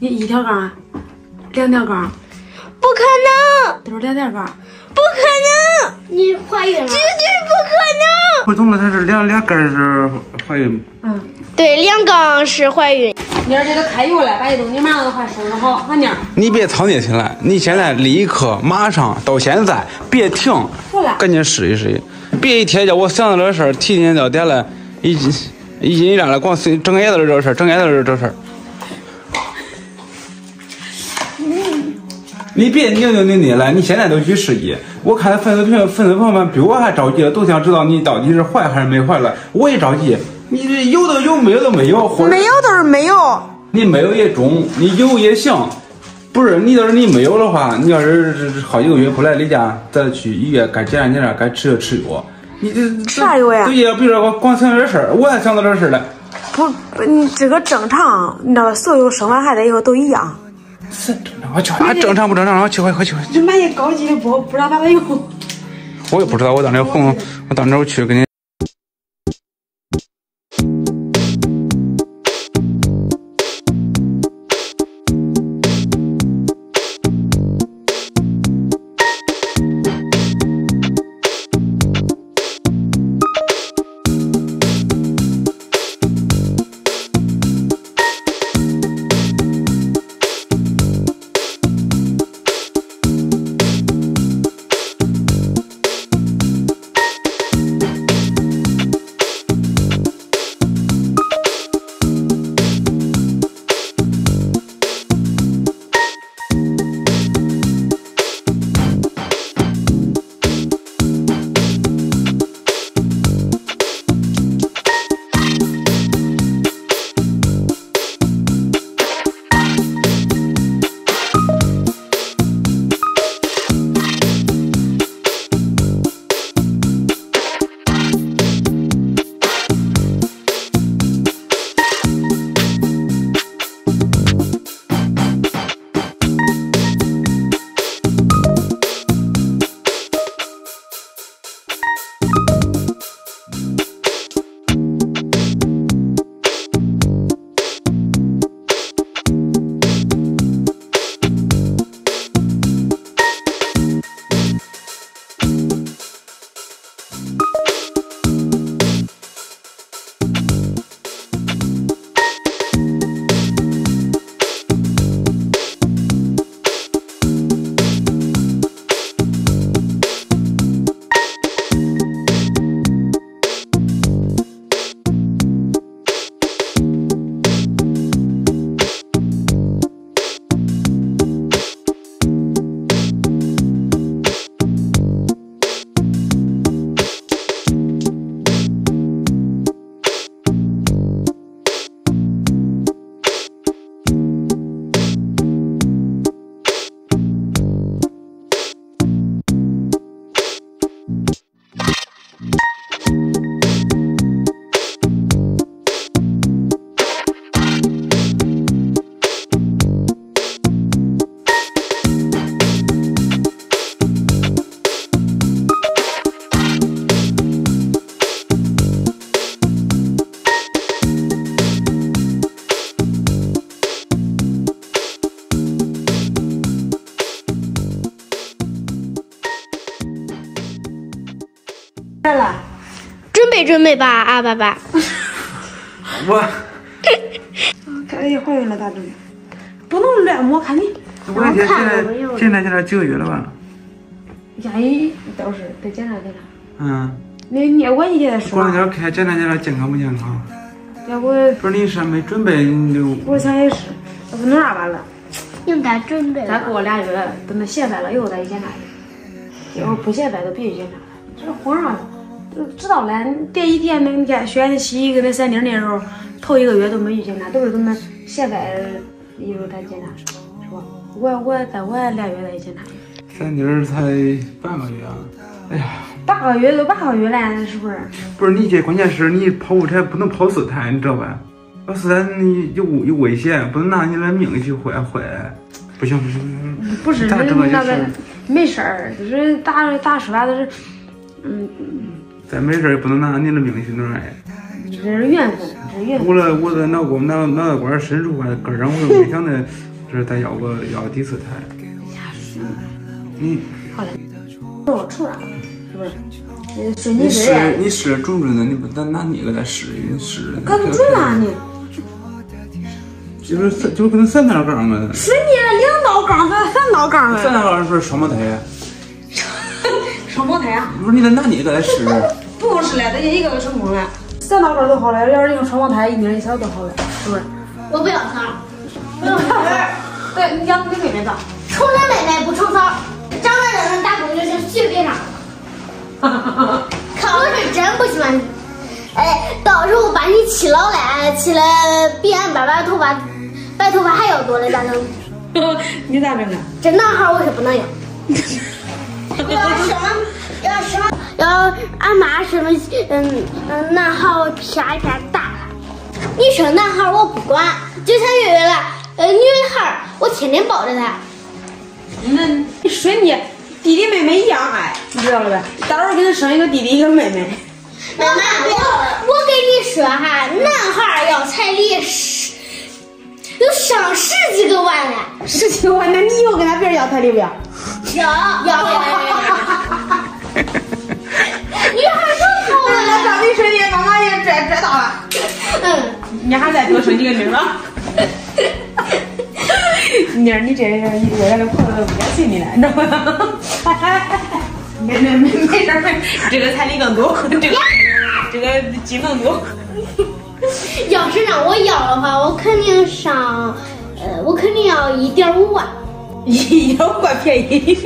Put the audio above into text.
你一条杠，两条杠，不可能，都是两条杠，不可能，你怀孕了？绝对不可能。汇总了，它是两两根是怀孕。嗯，对，两杠是怀孕。妮儿，这都开油了，把这东西马上都快收拾好，好妮儿。你别操那心了，你现在立刻马上到现在别停，赶紧试一试，别一天叫我想到这事儿，提心吊胆了，一斤一斤一两的，光整夜都是这事儿，整夜都是这事儿。你别扭扭捏捏了，你现在都去试一。我看粉丝朋粉丝朋友们比我还着急了，都想知道你到底是怀还是没怀了。我也着急，你这有都有，没有都没有，或者没有都是没有，你没有也中，你有也行。不是你要是你没有的话，你要是好几个月不来例假，咱去医院该检查检查，该吃药吃药。你这啥药呀？对呀，比如说我光想这事儿，我还想到这事儿了。不不，你这个正常，你知道吧，所有生完孩子以后都一样。是我去，啊，正常不正常？我去，快快去！你买些高级的不不知道咋个用。我也不知道，我当时哄，我当时我去给你。来了，准备准备吧，啊爸爸。我。看你怀孕了咋整？不能乱摸，看你。我现在检查检查几个月了吧？家里倒是得检查检查。嗯。你你我一天说。过两天看检查检查健康不健康。要不。不是你是没准备你就。我想也是，要不弄啥吧了？应该准备。再过俩月，等他歇掰了以后再去检查去。要是不歇掰，就必须检查了。这慌上了，都知道了。第一天那你看选西医跟那三丁那时候，头一个月都没去检查，都是等他歇掰以后才检查，是吧？我我在我俩月再去检查。三丁才半个月啊！哎呀，八个月都八个月了，是不是？不是你这关键是你跑五台不能跑四台，你知道吧？跑四台你有有危险，不能拿你的命去换换。不行不行不是那个没事儿，就是大大说吧，就是。嗯，咱没事也不能拿你的命去弄啥呀。这是缘分，这是缘分。我的我的脑瓜脑脑袋瓜深处啊，根儿上我都没想着，这再要个要第四胎。嗯你说我处了，是不是？你试你试准不准的？你不咱拿你个再试一试。可不准啊你。就是三就是可能三道杠啊。是你两道杠和三道杠三啊？道杠是不是双胞胎呀？双胞胎啊？不是，你得拿你个来试。不是嘞，咱家一个个成功了，三道杠都好了，要是一个双胞胎一年一小都好了，是不是？我不要草，对，你养你妹妹吧。宠着妹妹不宠草，长得让人打工就行，随便上。看我是真不喜欢你，哎，到时候把你气老了，气了比俺爸爸头发白头发还要多嘞，咋整？你咋整啊？这男孩我是不能要。要生了，要生，要俺妈生了，嗯嗯，男孩我啪一啪打他。你生男孩我不管，就像月月了，呃，女孩我天天抱着她。那你说你弟弟妹妹一样爱，你知道了呗？到时候给他生一个弟弟一个妹妹。妈妈，我我跟你说哈，男孩要彩礼十，有上十几个万呢。十几个万，那你以后跟他别人要彩礼不要？要要要要要。女孩多好那啊！照你说的，妈妈也拽拽大了，嗯，你还再多生几个女儿。妮儿，你这未来的朋友都不敢信你了，你知道吗？没没没没事儿，没这个彩礼更多，这个这个金更多。要是让我要的话，我肯定上，呃，我肯定要一点五万。一点五块便宜。